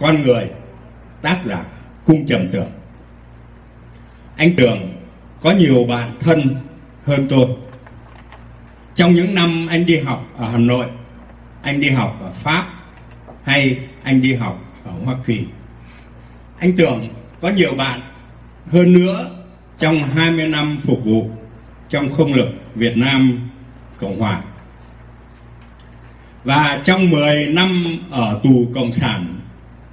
con người tác giả cung trầm tưởng anh tưởng có nhiều bạn thân hơn tôi trong những năm anh đi học ở hà nội anh đi học ở pháp hay anh đi học ở hoa kỳ anh tưởng có nhiều bạn hơn nữa trong 20 năm phục vụ trong không lực Việt Nam Cộng Hòa. Và trong 10 năm ở tù Cộng sản,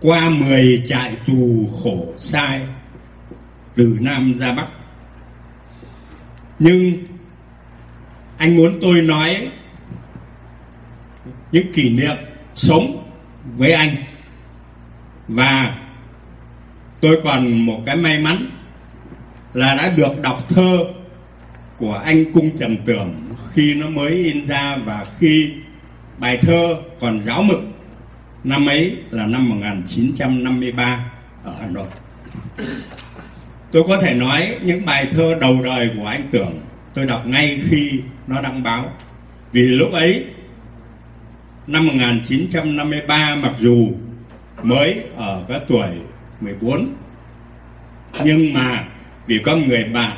qua 10 trại tù khổ sai từ Nam ra Bắc. Nhưng anh muốn tôi nói những kỷ niệm sống với anh và tôi còn một cái may mắn là đã được đọc thơ của anh Cung Trầm Tưởng khi nó mới in ra và khi bài thơ còn giáo mực năm ấy là năm 1953 ở Hà Nội. Tôi có thể nói những bài thơ đầu đời của anh Tưởng tôi đọc ngay khi nó đăng báo. Vì lúc ấy, năm 1953 mặc dù mới ở cái tuổi 14 nhưng mà vì có người bạn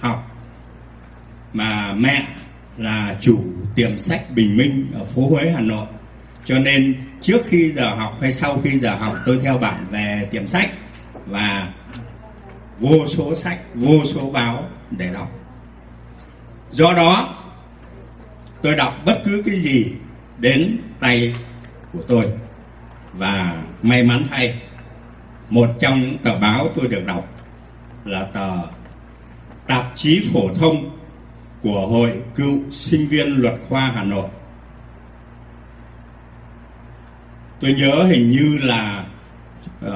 học mà mẹ là chủ tiệm sách Bình Minh ở phố Huế, Hà Nội cho nên trước khi giờ học hay sau khi giờ học, tôi theo bạn về tiệm sách và vô số sách, vô số báo để đọc do đó, tôi đọc bất cứ cái gì đến tay của tôi và may mắn thay, một trong những tờ báo tôi được đọc là tờ tạp chí phổ thông của Hội Cựu Sinh viên Luật khoa Hà Nội. Tôi nhớ hình như là uh,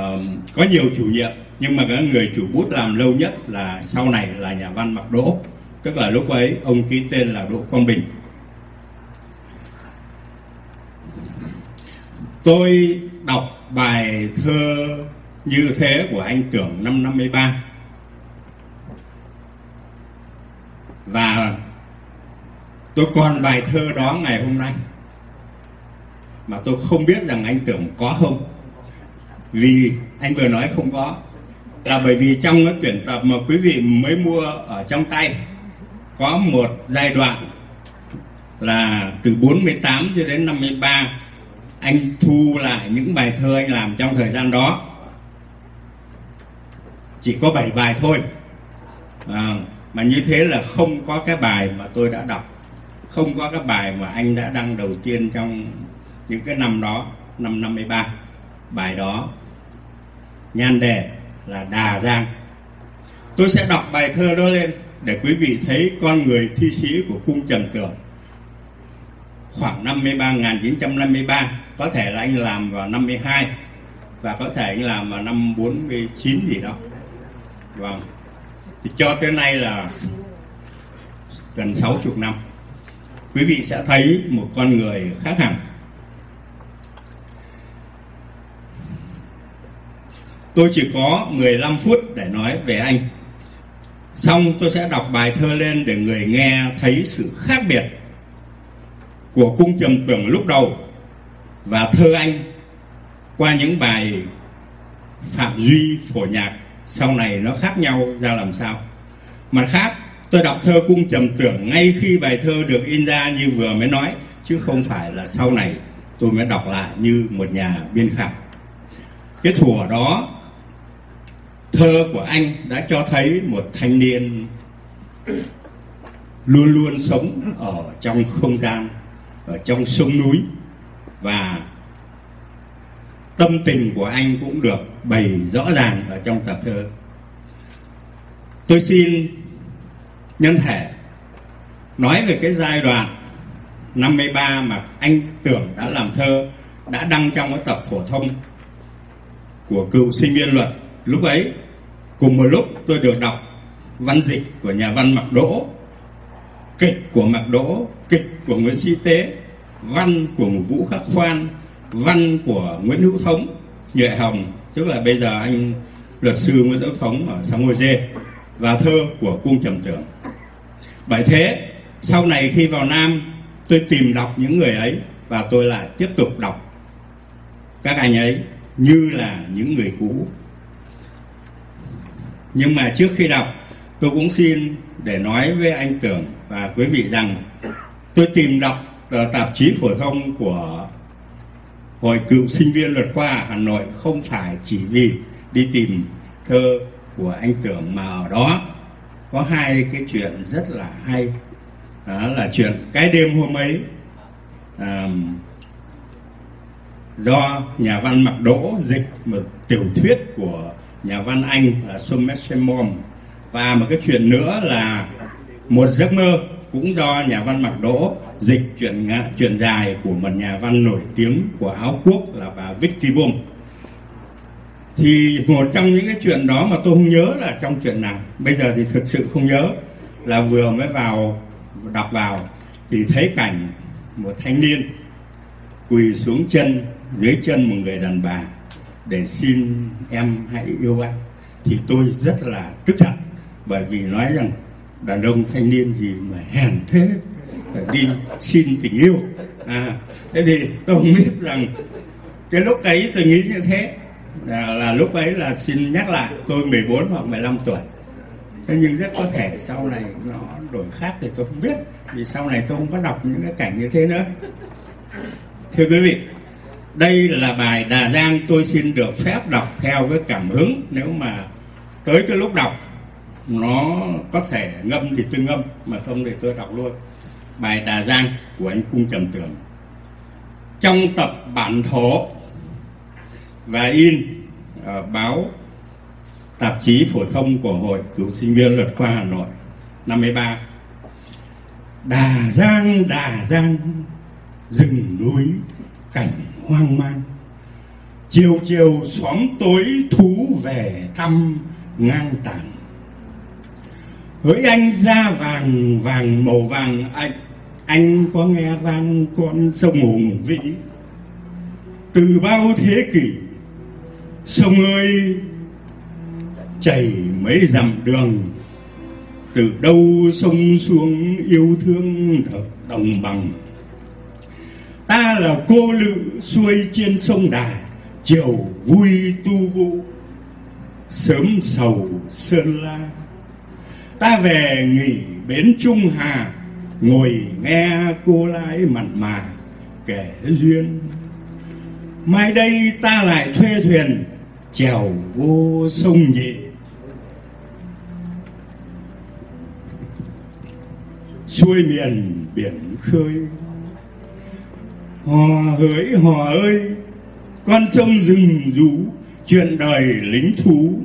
có nhiều chủ nhiệm nhưng mà cái người chủ bút làm lâu nhất là sau này là nhà văn Mạc Đỗ. Tức là lúc ấy ông ký tên là Đỗ Quang Bình. Tôi đọc bài thơ như thế của anh Tưởng năm 53 và tôi còn bài thơ đó ngày hôm nay mà tôi không biết rằng anh tưởng có không. Vì anh vừa nói không có. Là bởi vì trong cái tuyển tập mà quý vị mới mua ở trong tay có một giai đoạn là từ 48 cho đến 53 anh thu lại những bài thơ anh làm trong thời gian đó. Chỉ có 7 bài thôi. À, mà như thế là không có cái bài mà tôi đã đọc. Không có cái bài mà anh đã đăng đầu tiên trong những cái năm đó, năm 53 bài đó, nhan đề là Đà Giang. Tôi sẽ đọc bài thơ đó lên để quý vị thấy con người thi sĩ của cung Trần Tưởng. Khoảng 53 1953 có thể là anh làm vào 52 và có thể anh làm vào năm 49 gì đó. Vâng. Thì cho tới nay là gần 60 năm. Quý vị sẽ thấy một con người khác hẳn. Tôi chỉ có 15 phút để nói về anh. Xong tôi sẽ đọc bài thơ lên để người nghe thấy sự khác biệt của cung trầm tưởng lúc đầu và thơ anh qua những bài phạm duy phổ nhạc. Sau này nó khác nhau ra làm sao. Mặt khác, tôi đọc thơ cung trầm tưởng ngay khi bài thơ được in ra như vừa mới nói, chứ không phải là sau này tôi mới đọc lại như một nhà biên khảo. Cái thủa đó thơ của anh đã cho thấy một thanh niên luôn luôn sống ở trong không gian, ở trong sông núi. Và tâm tình của anh cũng được bày rõ ràng ở trong tập thơ. Tôi xin nhân thể nói về cái giai đoạn 53 mà anh tưởng đã làm thơ, đã đăng trong cái tập phổ thông của cựu sinh viên luật lúc ấy, cùng một lúc tôi được đọc văn dịch của nhà văn Mạc Đỗ, kịch của Mạc Đỗ, kịch của Nguyễn Sĩ Tế, văn của Vũ Khắc Khoan, văn của Nguyễn Hữu Thống Nhuệ Hồng. Tức là bây giờ anh luật sư Nguyễn Hữu Thống ở Sáng Ngôi Dê và thơ của Cung Trầm Tưởng. Bởi thế, sau này khi vào Nam, tôi tìm đọc những người ấy và tôi lại tiếp tục đọc các anh ấy như là những người cũ nhưng mà trước khi đọc tôi cũng xin để nói với anh tưởng và quý vị rằng tôi tìm đọc tờ tạp chí phổ thông của hội cựu sinh viên luật khoa hà nội không phải chỉ vì đi tìm thơ của anh tưởng mà ở đó có hai cái chuyện rất là hay. Đó là chuyện cái đêm hôm ấy à, do nhà văn mặc đỗ dịch một tiểu thuyết của nhà văn anh là Somerset và một cái chuyện nữa là một giấc mơ cũng do nhà văn mặc đỗ dịch chuyện chuyện dài của một nhà văn nổi tiếng của áo quốc là bà Vicky Bum. thì một trong những cái chuyện đó mà tôi không nhớ là trong chuyện nào. Bây giờ thì thực sự không nhớ, là vừa mới vào đọc vào thì thấy cảnh một thanh niên quỳ xuống chân, dưới chân một người đàn bà để xin em hãy yêu anh thì tôi rất là tức giận bởi vì nói rằng đàn ông thanh niên gì mà hèn thế đi xin tình yêu. À thế thì tôi không biết rằng cái lúc ấy tôi nghĩ như thế là, là lúc ấy là xin nhắc lại tôi 14 hoặc 15 tuổi. Thế nhưng rất có thể sau này nó đổi khác thì tôi không biết vì sau này tôi không có đọc những cái cảnh như thế nữa. Thưa quý vị đây là bài Đà Giang tôi xin được phép đọc theo cái cảm hứng. Nếu mà tới cái lúc đọc, nó có thể ngâm thì tôi ngâm, mà không thì tôi đọc luôn. Bài Đà Giang của anh Cung Trầm Tường. Trong tập bản thổ và in ở báo tạp chí phổ thông của hội cựu sinh viên luật khoa Hà Nội, năm 13 Đà Giang Đà Giang, rừng núi, cảnh hoang mang. Chiều chiều xóm tối thú về thăm ngang tàn hỡi anh da vàng vàng màu vàng anh anh có nghe vang con sông hùng vĩ? Từ bao thế kỷ, sông ơi, chảy mấy dặm đường, từ đâu sông xuống yêu thương đồng bằng? Ta là cô lự xuôi trên sông đà, chiều vui tu vũ, sớm sầu sơn la. Ta về nghỉ bến trung hà, ngồi nghe cô lái mặn mà kể duyên. Mai đây ta lại thuê thuyền, chèo vô sông nhị. Xuôi miền biển khơi hò hỡi hò ơi, con sông rừng rú, chuyện đời lính thú,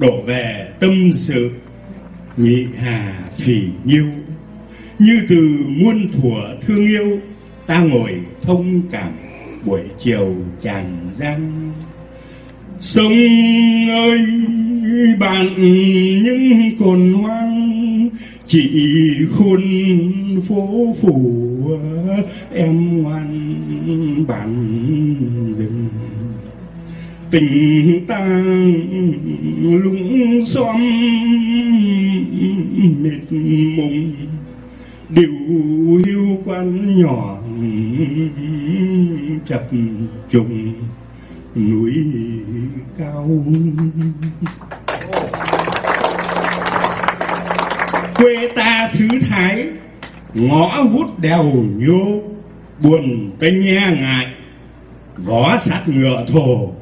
đổ về tâm sự, nhị hà phỉ nhiêu. Như từ muôn thuở thương yêu, ta ngồi thông cảm buổi chiều chàng giang sông ơi, bạn những cồn hoang, chỉ khôn phố phủ, em ngoan bạn rừng. Tình tang lũng xóm mệt mùng điều hiu quan nhỏ chập trùng núi cao. Quê ta xứ thái, ngõ hút đèo nhô, buồn tênh nghe ngại, vó sát ngựa thổ.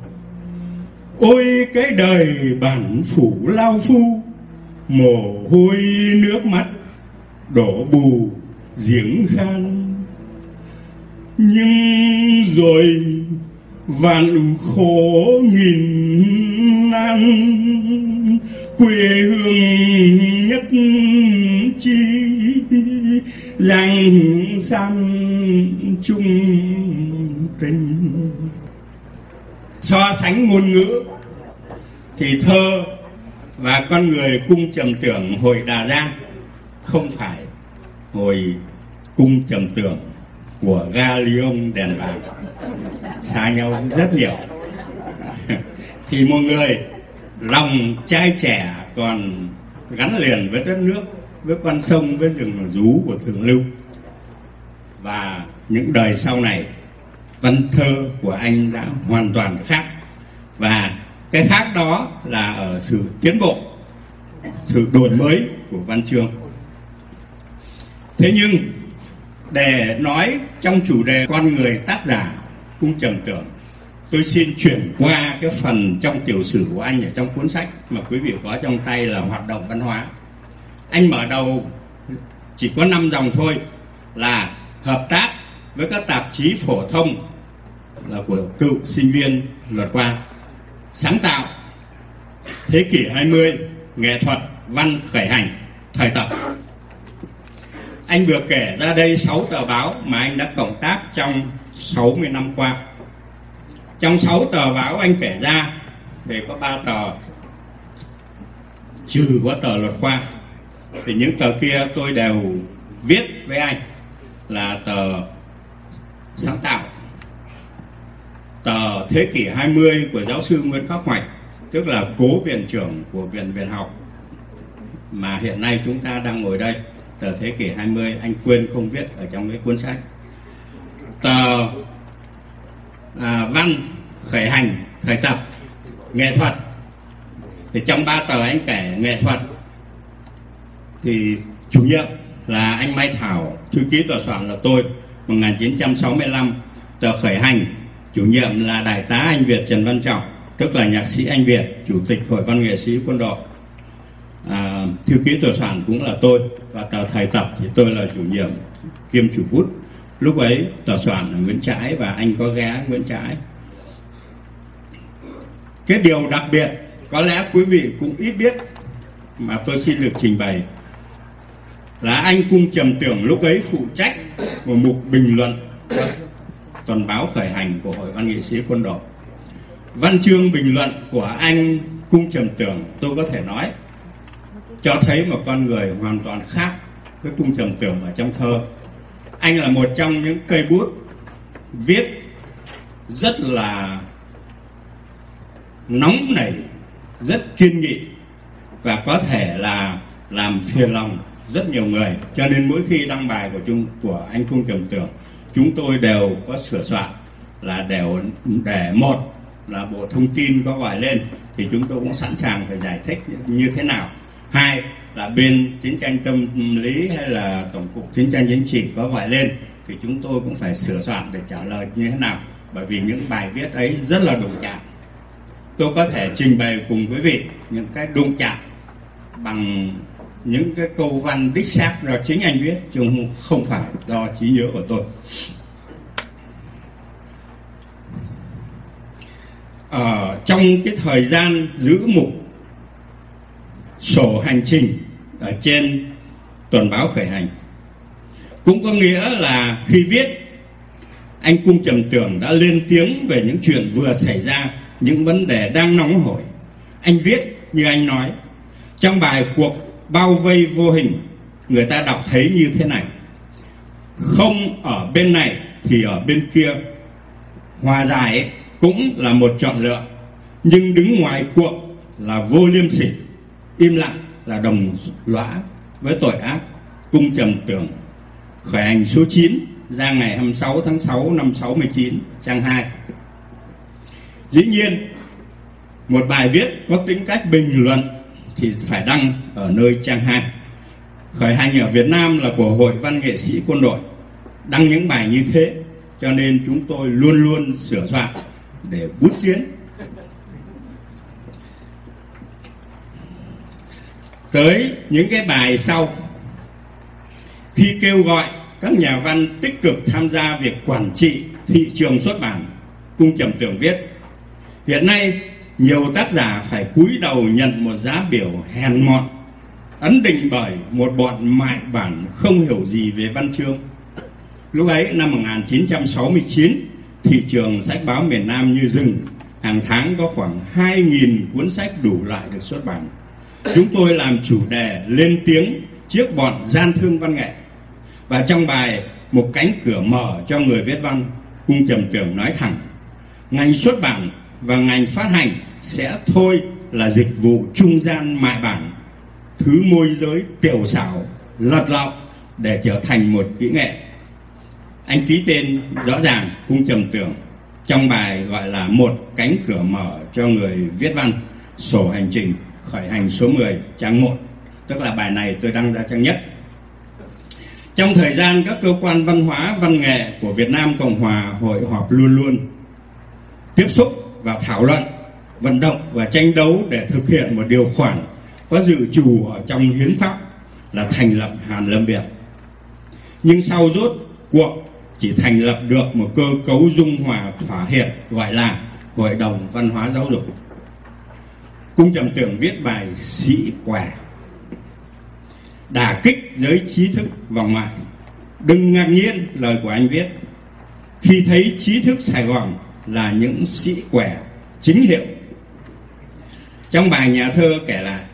Ôi cái đời bản phủ lao phu, mồ hôi nước mắt đổ bù giếng khan. Nhưng rồi vạn khổ nghìn nan, quê hương nhất chi rằng san chung tình. So sánh ngôn ngữ, thì thơ và con người cung trầm tưởng hồi đà giang không phải hồi cung trầm tưởng của gallium đèn vàng. Xa nhau rất nhiều. Thì một người lòng trai trẻ còn gắn liền với đất nước, với con sông, với rừng rú của thượng lưu. Và những đời sau này, văn thơ của anh đã hoàn toàn khác. Và cái khác đó là ở sự tiến bộ, sự đổi mới của văn chương. Thế nhưng để nói trong chủ đề con người tác giả cung trầm tưởng. Tôi xin chuyển qua cái phần trong tiểu sử của anh ở trong cuốn sách mà quý vị có trong tay là hoạt động văn hóa. Anh mở đầu chỉ có 5 dòng thôi, là hợp tác với các tạp chí phổ thông là của cựu sinh viên luật khoa. Sáng tạo thế kỷ 20 nghệ thuật văn khởi hành, thời tập anh vừa kể ra đây 6 tờ báo mà anh đã cộng tác trong 60 năm qua. Trong 6 tờ báo anh kể ra, thì có 3 tờ, trừ có tờ luật khoa. Thì những tờ kia tôi đều viết với anh là tờ sáng tạo, tờ thế kỷ 20 của giáo sư Nguyễn Khắc Hoạch tức là cố viện trưởng của viện viện học mà hiện nay chúng ta đang ngồi đây tờ thế kỷ 20 anh quên không viết ở trong cái cuốn sách. Tờ à, văn khởi hành khởi tập nghệ thuật. Thì trong ba tờ anh kể nghệ thuật thì chủ nhiệm là anh Mai Thảo thư ký tòa soạn là tôi 1965 tờ khởi hành chủ nhiệm là đại tá anh Việt Trần Văn Trọng tức là nhạc sĩ anh Việt chủ tịch hội văn nghệ sĩ quân đội. À, thư ký tòa soạn cũng là tôi và tờ thầy tập thì tôi là chủ nhiệm, kiêm chủ bút. Lúc ấy, tòa soạn là Nguyễn Trãi và anh có ghé Nguyễn Trãi. Cái điều đặc biệt, có lẽ quý vị cũng ít biết mà tôi xin được trình bày, là anh cung trầm tưởng lúc ấy phụ trách một mục bình luận tuần báo khởi hành của hội văn nghệ sĩ quân đội. Văn chương bình luận của anh cung trầm tưởng, tôi có thể nói cho thấy một con người hoàn toàn khác với cung trầm tưởng ở trong thơ. Anh là một trong những cây bút viết rất là nóng nảy, rất kiên nghị và có thể là làm phiền lòng rất nhiều người. Cho nên mỗi khi đăng bài của chúng, của anh cung trầm tưởng, chúng tôi đều có sửa soạn là đều để một là bộ thông tin có gọi lên thì chúng tôi cũng sẵn sàng phải giải thích như thế nào hai là bên chiến tranh tâm lý hay là tổng cục chiến tranh chính trị có gọi lên thì chúng tôi cũng phải sửa soạn để trả lời như thế nào. Bởi vì những bài viết ấy rất là đụng chạm. Tôi có thể trình bày cùng quý vị những cái đụng chạm bằng những cái câu văn đích xác do chính anh viết, chứ không phải do trí nhớ của tôi. Ở trong cái thời gian giữ mục sổ hành trình ở trên tuần báo khởi hành. Cũng có nghĩa là khi viết, anh cung trầm tưởng đã lên tiếng về những chuyện vừa xảy ra, những vấn đề đang nóng hổi. Anh viết như anh nói, trong bài cuộc bao vây vô hình, người ta đọc thấy như thế này. Không ở bên này thì ở bên kia. Hòa giải cũng là một chọn lựa, nhưng đứng ngoài cuộc là vô liêm sỉ im lặng là đồng lõa với tội ác, cung trầm tưởng. Khởi hành số 9 ra ngày 26 tháng 6 năm 69 trang 2 dĩ nhiên, một bài viết có tính cách bình luận thì phải đăng ở nơi trang 2 khởi hành ở Việt Nam là của hội văn nghệ sĩ quân đội. Đăng những bài như thế, cho nên chúng tôi luôn luôn sửa soạn để bút chiến tới những cái bài sau. Khi kêu gọi các nhà văn tích cực tham gia việc quản trị thị trường xuất bản, cung trầm tưởng viết, hiện nay nhiều tác giả phải cúi đầu nhận một giá biểu hèn mọn, ấn định bởi một bọn mại bản không hiểu gì về văn chương. Lúc ấy, năm 1969 thị trường sách báo miền Nam như rừng, hàng tháng có khoảng 2.000 cuốn sách đủ loại được xuất bản chúng tôi làm chủ đề lên tiếng trước bọn gian thương văn nghệ. Và trong bài một cánh cửa mở cho người viết văn, cung trầm tưởng nói thẳng, ngành xuất bản và ngành phát hành sẽ thôi là dịch vụ trung gian mại bản, thứ môi giới tiểu xảo, lật lọng để trở thành một kỹ nghệ. Anh ký tên rõ ràng cung trầm tưởng trong bài gọi là một cánh cửa mở cho người viết văn, sổ hành trình khởi hành số 10 trang 1 tức là bài này tôi đăng ra trang nhất trong thời gian các cơ quan văn hóa, văn nghệ của Việt Nam Cộng Hòa hội họp luôn luôn tiếp xúc và thảo luận, vận động và tranh đấu để thực hiện một điều khoản có dự trù ở trong hiến pháp là thành lập Hàn Lâm Việt. Nhưng sau rốt cuộc, chỉ thành lập được một cơ cấu dung hòa thỏa hiệp, gọi là Hội đồng Văn hóa Giáo dục. Cung Trầm Tưởng viết bài Sĩ Quẻ đả kích giới trí thức vòng ngoài Đừng ngạc nhiên lời của anh viết. Khi thấy trí thức Sài Gòn là những sĩ quẻ chính hiệu. Trong bài nhà thơ kể lại,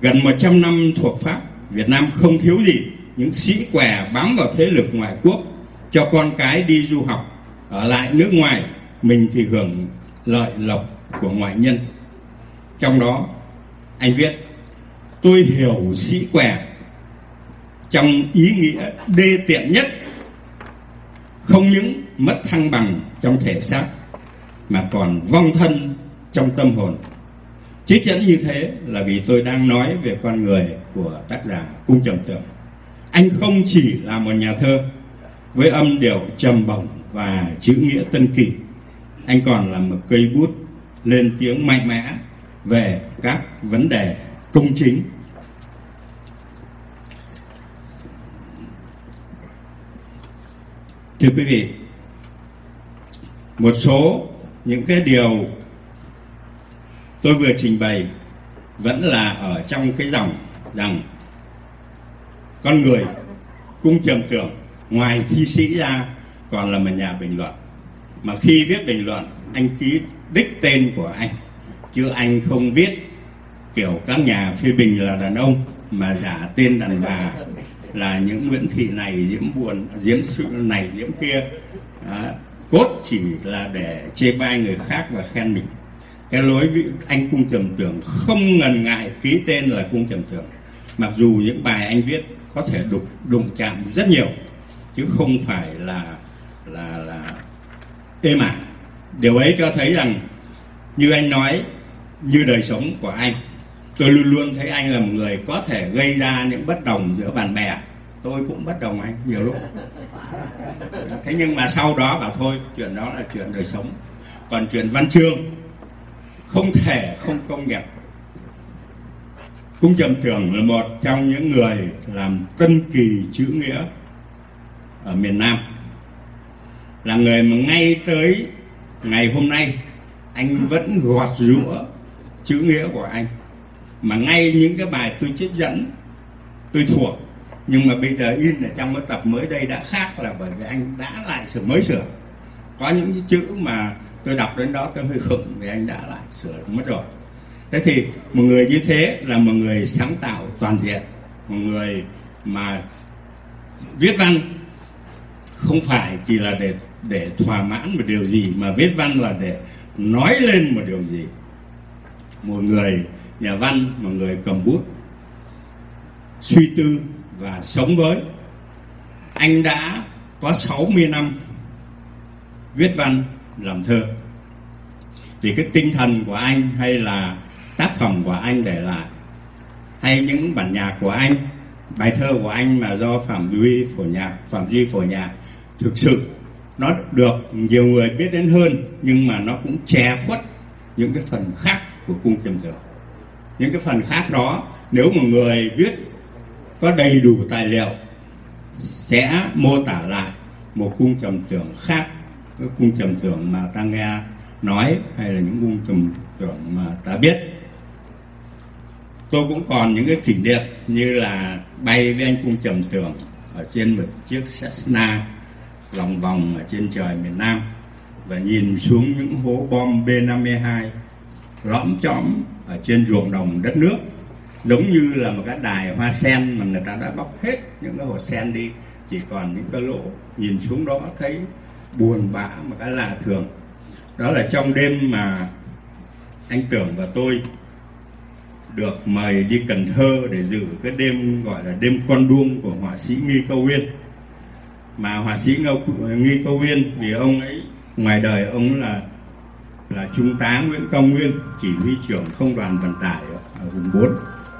gần 100 năm thuộc Pháp, Việt Nam không thiếu gì những sĩ quẻ bám vào thế lực ngoại quốc cho con cái đi du học ở lại nước ngoài mình thì hưởng lợi lộc của ngoại nhân trong đó, anh viết, tôi hiểu sĩ quẻ trong ý nghĩa đê tiện nhất, không những mất thăng bằng trong thể xác, mà còn vong thân trong tâm hồn. Chắc chắn như thế là vì tôi đang nói về con người của tác giả cung trầm tưởng anh không chỉ là một nhà thơ với âm điệu trầm bổng và chữ nghĩa tân kỳ, anh còn là một cây bút lên tiếng mạnh mẽ về các vấn đề công chính. Thưa quý vị, một số những cái điều tôi vừa trình bày vẫn là ở trong cái dòng rằng con người cung trầm tưởng, ngoài thi sĩ ra còn là một nhà bình luận. Mà khi viết bình luận, anh ký đích tên của anh chứ anh không viết kiểu các nhà phê bình là đàn ông mà giả tên đàn bà là những nguyễn thị này diễm buồn diễm sự này diễm kia. À, cốt chỉ là để chê bai người khác và khen mình. Cái lối vị anh cung trầm tưởng không ngần ngại ký tên là cung trầm tưởng. Mặc dù những bài anh viết có thể đụng đụng chạm rất nhiều chứ không phải là là là êm ả. Điều ấy cho thấy rằng như anh nói như đời sống của anh. Tôi luôn luôn thấy anh là một người có thể gây ra những bất đồng giữa bạn bè. Tôi cũng bất đồng anh nhiều lúc. Thế nhưng mà sau đó bảo thôi, chuyện đó là chuyện đời sống. Còn chuyện văn chương, không thể không công nghiệp cung trầm tưởng là một trong những người làm tân kỳ chữ nghĩa ở miền nam. Là người mà ngay tới ngày hôm nay, anh vẫn gọt rũa chữ nghĩa của anh. Mà ngay những cái bài tôi trích dẫn, tôi thuộc, nhưng mà bây giờ in ở trong cái tập mới đây đã khác là bởi vì anh đã lại sửa, mới sửa. Có những cái chữ mà tôi đọc đến đó tôi hơi khựng vì anh đã lại sửa mất rồi. Thế thì một người như thế là một người sáng tạo toàn diện, một người mà viết văn không phải chỉ là để để thỏa mãn một điều gì, mà viết văn là để nói lên một điều gì một người nhà văn một người cầm bút, suy tư và sống với. Anh đã có 60 năm viết văn làm thơ. Thì cái tinh thần của anh hay là tác phẩm của anh để lại, hay những bản nhạc của anh, bài thơ của anh mà do phạm duy phổ nhạc, phạm duy phổ nhạc thực sự, nó được nhiều người biết đến hơn, nhưng mà nó cũng che khuất những cái phần khác của cung trầm dược những cái phần khác đó, nếu một người viết có đầy đủ tài liệu, sẽ mô tả lại một cung trầm tưởng khác cái cung trầm tưởng mà ta nghe nói hay là những cung trầm tưởng mà ta biết. Tôi cũng còn những cái kỷ niệm như là bay với anh cung trầm tưởng ở trên một chiếc Cessna lòng vòng ở trên trời miền Nam và nhìn xuống những hố bom B52 lõm chõm ở trên ruộng đồng đất nước giống như là một cái đài hoa sen mà người ta đã bóc hết những cái hồ sen đi. Chỉ còn những cái lỗ nhìn xuống đó thấy buồn bã một cái lạ thường. Đó là trong đêm mà anh tưởng và tôi được mời đi Cần Thơ để dự cái đêm gọi là đêm con đuông của họa sĩ Nghi Câu Uyên. Mà họa sĩ Ngô, Nghi Câu Uyên vì ông ấy ngoài đời ông là là trung tá Nguyễn Công Nguyên chỉ huy trưởng không đoàn vận tải ở vùng 4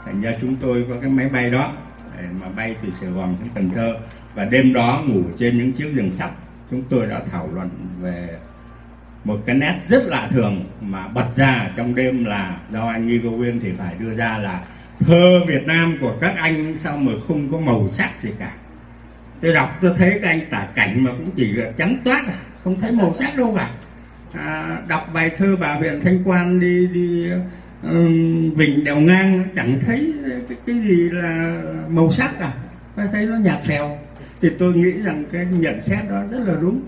thành ra chúng tôi có cái máy bay đó để mà bay từ Sài Gòn đến Cần Thơ và đêm đó ngủ trên những chiếc giường sắt. Chúng tôi đã thảo luận về một cái nét rất lạ thường mà bật ra trong đêm là do anh Nghi Cô Nguyên thì phải đưa ra là thơ Việt Nam của các anh sao mà không có màu sắc gì cả. Tôi đọc tôi thấy các anh tả cảnh mà cũng chỉ trắng toát à không thấy màu sắc đâu cả. à, À, đọc bài thơ bà huyện thanh quan đi đi um, vịnh đèo ngang chẳng thấy cái, cái gì là màu sắc cả. Thấy nó nhạt phèo. Thì tôi nghĩ rằng cái nhận xét đó rất là đúng.